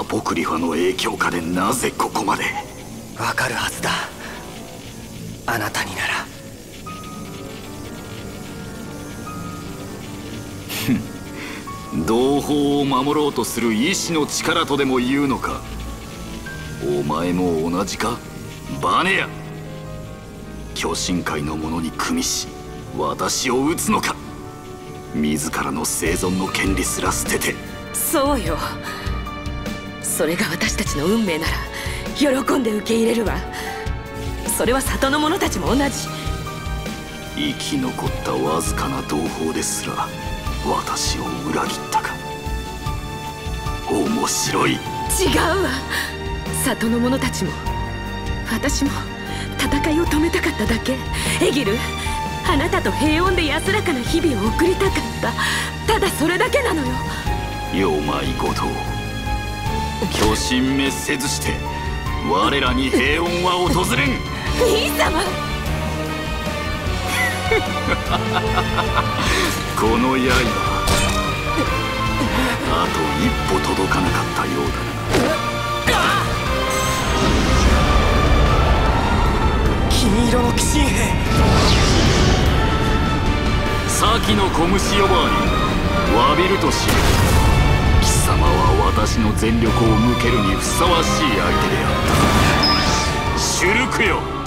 アポクリファの影響下でなぜここまで？わかるはずだ。あなたになら。同胞を守ろうとする意志の力とでも言うのか？お前も同じか？バネア巨神界の者に組みし私を撃つのか？自らの生存の権利すら捨てて。そうよそれが私たちの運命なら喜んで受け入れるわ。それは里の者たちも同じ。生き残ったわずかな同胞ですら私を裏切ったか。面白い。違うわ。里の者たちも私も戦いを止めたかっただけ。エギルあなたと平穏で安らかな日々を送りたかった。ただそれだけなのよ。よまいこと巨神滅せずして我らに平穏は訪れん。兄様。この刃あと一歩届かなかったようだな。金色の鬼神兵。先の小虫呼ばわり。詫びるとしよう貴様は私の全力を向けるにふさわしい相手であった。シュルクよ。